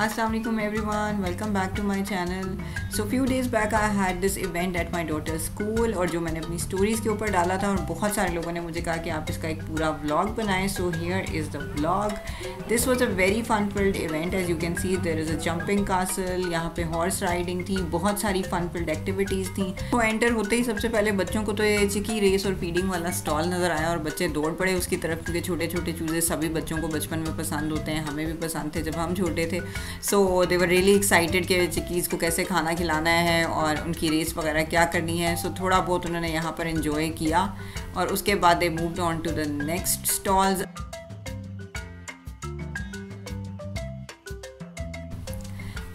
Aslam everyone welcome back to my channel so few days back I had this event at my daughter school और जो मैंने अपनी stories के ऊपर डाला था और बहुत सारे लोगों ने मुझे कहा कि आप इसका एक पूरा ब्लॉग बनाएँ। So here is the blog this was a very fun filled event as you can see there is a jumping castle यहाँ पे हॉर्स राइडिंग थी। बहुत सारी फन फिल्ड एक्टिविटीज़ थी। तो वो एंटर होते ही सबसे पहले बच्चों को तो ये चिकी रेस और फीडिंग वाला स्टॉल नज़र आया और बच्चे दौड़ पड़े उसकी तरफ़ क्योंकि छोटे छोटे चूज़े सभी बच्चों को बचपन में पसंद होते हैं, हमें भी पसंद थे जब हम छोटे थे। सो दे वर रियली एक्साइटेड कि चिकीज़ को कैसे खाना खिलाना है और उनकी रेस वगैरह क्या करनी है। सो so, थोड़ा बहुत उन्होंने यहाँ पर इंजॉय किया और उसके बाद they move on to the next stalls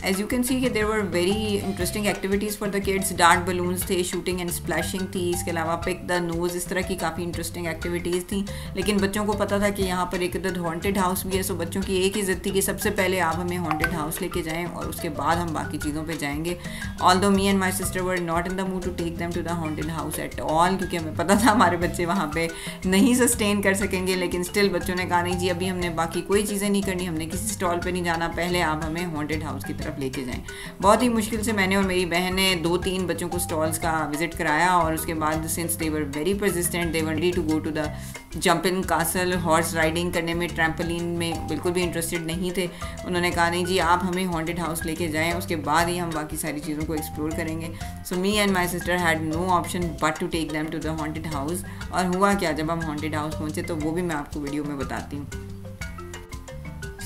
as you can see कि there were very interesting activities for the kids dart balloons थे शूटिंग एंड स्प्लैशिंग थी इसके अलावा पिक द नोज़ इस तरह की काफ़ी इंटरेस्टिंग एक्टिविटीज़ थी लेकिन बच्चों को पता था कि यहाँ पर एक द हॉन्टेड हाउस भी है सो बच्चों की एक ही ज़िद थी कि सबसे पहले आप हमें हॉन्टेड हाउस लेके जाएँ और उसके बाद हम बाकी चीज़ों पर जाएँगे although me and my sister were not in the mood to take them to the haunted house at all क्योंकि हमें पता था हमारे बच्चे वहाँ पर नहीं सस्टेन कर सकेंगे लेकिन स्टिल बच्चों ने कहा नहीं जी अभी हमने बाकी कोई चीज़ें नहीं करनी हमने किसी स्टॉल पर नहीं जाना पहले आप हमें हॉन्टेड हाउस की तरफ़ लेके जाएँ। बहुत ही मुश्किल से मैंने और मेरी बहन ने दो तीन बच्चों को स्टॉल्स का विज़िट कराया और उसके बाद since they were very persistent they were ready to go to the jump in castle horse riding करने में ट्रैम्पलिन में बिल्कुल भी इंटरेस्टेड नहीं थे। उन्होंने कहा, नहीं जी, आप हमें हॉन्टेड हाउस लेके जाएँ, उसके बाद ही हम बाकी सारी चीज़ों को एक्सप्लोर करेंगे। So me and my sister had no option but to take them to the haunted house और हुआ क्या, जब हम हॉन्टेड हाउस पहुँचे तो वो भी मैं आपको वीडियो में बताती हूँ।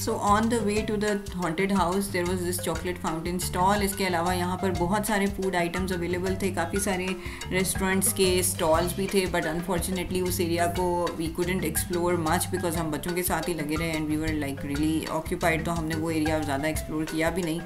So on the way to the haunted house there was this chocolate fountain stall इसके अलावा यहाँ पर बहुत सारे फ़ूड आइटम्स अवेलेबल थे काफ़ी सारे रेस्टोरेंट्स के स्टॉल्स भी थे बट अनफॉर्चुनेटली उस एरिया को we couldn't explore much because हम बच्चों के साथ ही लगे रहे and we were like really occupied तो हमने वो एरिया ज़्यादा एक्सप्लोर किया भी नहीं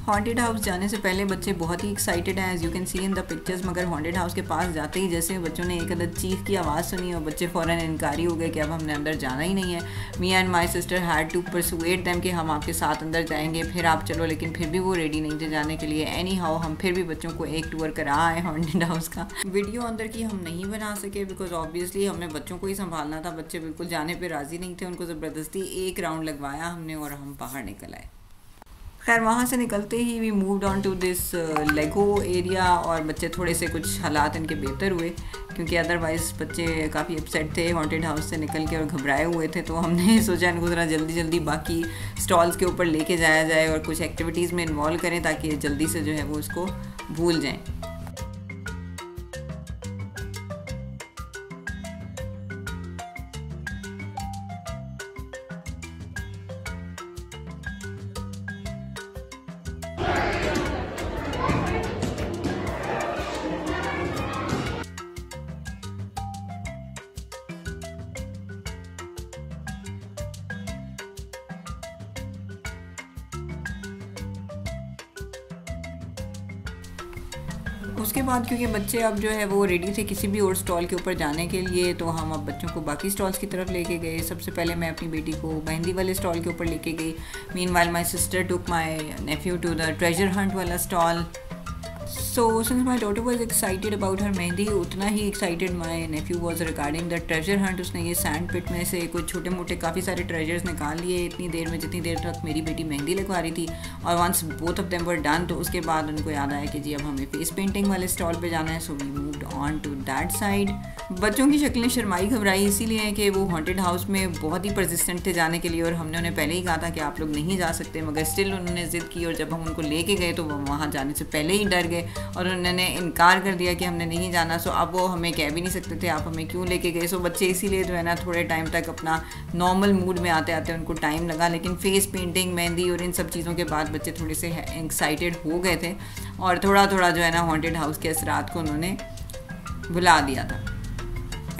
हॉन्टेड हाउस जाने से पहले बच्चे बहुत ही एक्साइटेड हैं as you can see in the pictures मगर हॉन्टेड हाउस के पास जाते ही जैसे बच्चों ने एक अदर चीख की आवाज़ सुनी और बच्चे फ़ौरन इनकारी हो गए कि अब हमने अंदर जाना ही नहीं है। Me and my sister had to persuade them कि हम आपके साथ अंदर जाएँगे, फिर आप चलो, लेकिन फिर भी वो रेडी नहीं थे जाने के लिए। एनी हाउ हम फिर भी बच्चों को एक टूर करा आए हॉन्टेड हाउस का। वीडियो अंदर की हम नहीं बना सके बिकॉज़ ऑब्वियसली हमें बच्चों को ही संभालना था। बच्चे बिल्कुल जाने पर राज़ी नहीं थे, उनको ज़बरदस्ती एक राउंड लगवाया हमने और हम बाहर निकल आए। खैर, वहाँ से निकलते ही we move on to this Lego area और बच्चे थोड़े से कुछ हालात इनके बेहतर हुए, क्योंकि अदरवाइज़ बच्चे काफ़ी अपसेट थे हॉन्टेड हाउस से निकल के और घबराए हुए थे तो हमने सोचा इनको ज़रा जल्दी जल्दी बाकी स्टॉल्स के ऊपर लेके जाया जाए और कुछ एक्टिविटीज़ में इन्वॉल्व करें, ताकि जल्दी से जो है वो उसको भूल जाएँ। उसके बाद क्योंकि बच्चे अब जो है वो रेडी थे किसी भी और स्टॉल के ऊपर जाने के लिए तो हम अब बच्चों को बाकी स्टॉल्स की तरफ़ लेके गए। सबसे पहले मैं अपनी बेटी को मेहंदी वाले स्टॉल के ऊपर लेके गई। Meanwhile my sister took my nephew to the treasure hunt वाला stall so since my daughter was excited about her mehndi उतना ही excited my nephew was regarding the treasure hunt उसने ये सैंड पिट में से कुछ छोटे मोटे काफ़ी सारे ट्रेजर्स निकाल लिए इतनी देर में, जितनी देर तक मेरी बेटी मेहंदी लगवा रही थी। और once both of them were done तो उसके बाद उनको याद आया कि जी, अब हमें फेस पेंटिंग वाले स्टॉल पे जाना है। So we move on to that side बच्चों की शक्लें शर्माई घबराई, इसीलिए कि वो हॉन्टेड हाउस में बहुत ही परसिस्टेंट थे जाने के लिए। और हमने उन्हें पहले ही कहा था कि आप लोग नहीं जा सकते, मगर स्टिल उन्होंने ज़िद की। और जब हम उनको लेके गए तो वो वहाँ जाने से पहले ही डर गए। और उन्होंने इनकार कर दिया कि हमने नहीं जाना सो अब वो हमें कह भी नहीं सकते थे, आप हमें क्यों लेके गए? सो बच्चे इसीलिए जो है ना, थोड़े टाइम तक अपना नॉर्मल मूड में आते आते उनको टाइम लगा, लेकिन फेस पेंटिंग मेहंदी और इन सब चीज़ों के बाद बच्चे थोड़े से एक्साइटेड हो गए थे और थोड़ा थोड़ा जो है ना हॉन्टेड हाउस के असरात को उन्होंने भुला दिया था।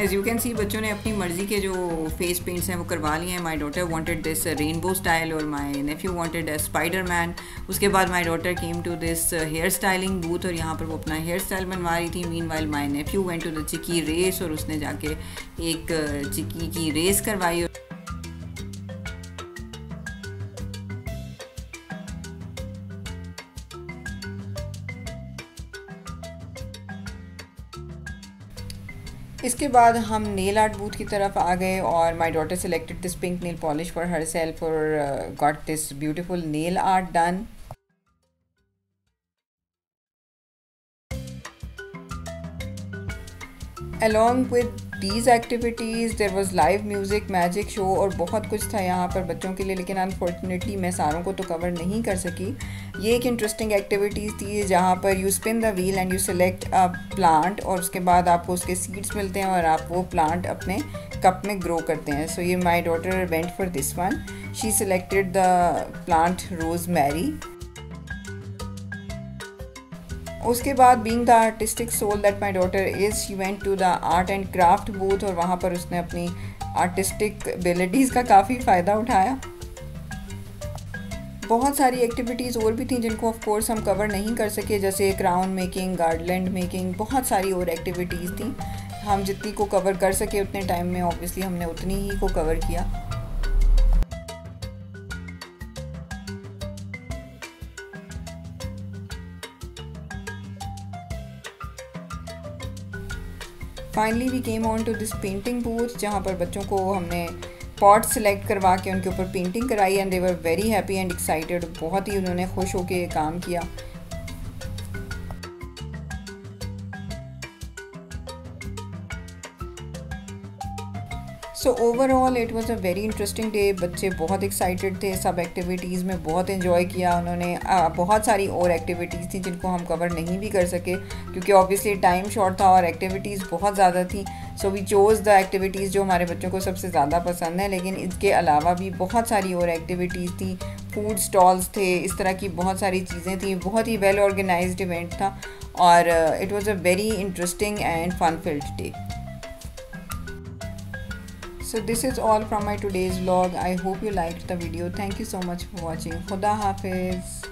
एज़ यू कैन सी बच्चों ने अपनी मर्ज़ी के जो फेस पेंट्स हैं वो करवा लिए हैं। My daughter wanted this rainbow style और my nephew wanted spider man उसके बाद my daughter came to this hair styling booth और यहाँ पर वो अपना हेयर स्टाइल बनवा रही थी। Meanwhile my nephew went to the cheeky race और उसने जाके एक चिकी uh, की रेस करवाई इसके बाद हम नेल आर्ट बूथ की तरफ़ आ गए और my daughter selected this pink nail polish for herself और got this beautiful nail art done along with these activities, there was live music, magic show और बहुत कुछ था यहाँ पर बच्चों के लिए, लेकिन अनफॉर्चुनेटली मैं सारों को तो कवर नहीं कर सकी। ये एक इंटरेस्टिंग एक्टिविटीज़ थी जहाँ पर you spin the wheel and you select a plant और उसके बाद आपको उसके सीड्स मिलते हैं और आप वो प्लांट अपने कप में ग्रो करते हैं। सो ये my daughter went for this one she selected the plant rosemary उसके बाद being the artistic soul that my daughter is she went to the art and craft booth और वहाँ पर उसने अपनी आर्टिस्टिक एबिलिटीज़ का काफ़ी फ़ायदा उठाया। बहुत सारी एक्टिविटीज़ और भी थी जिनको ऑफ़ कोर्स हम कवर नहीं कर सके, जैसे क्राउन मेकिंग गार्डलैंड मेकिंग बहुत सारी और एक्टिविटीज़ थी। हम जितनी को कवर कर सके उतने टाइम में ऑब्वियसली हमने उतनी ही को कवर किया। Finally we came on to this painting booth जहाँ पर बच्चों को हमने पॉट सेलेक्ट करवा के उनके ऊपर पेंटिंग कराई and they were very happy and excited बहुत ही उन्होंने खुश होकर काम किया। So overall it was a very interesting day बच्चे बहुत एक्साइटेड थे, सब एक्टिविटीज़ में बहुत इन्जॉय किया उन्होंने। बहुत सारी और एक्टिविटीज़ थी जिनको हम कवर नहीं भी कर सके, क्योंकि ऑब्वियसली टाइम शॉर्ट था और एक्टिविटीज़ बहुत ज़्यादा थी। So we chose the activities जो हमारे बच्चों को सबसे ज़्यादा पसंद है, लेकिन इसके अलावा भी बहुत सारी और एक्टिविटीज़ थी। फ़ूड स्टॉल्स थे, इस तरह की बहुत सारी चीज़ें थी। बहुत ही वेल ऑर्गेनाइज्ड इवेंट था और it was a very interesting and fun filled day so this is all from my today's vlog. I hope you liked the video. Thank you so much for watching. Khuda hafiz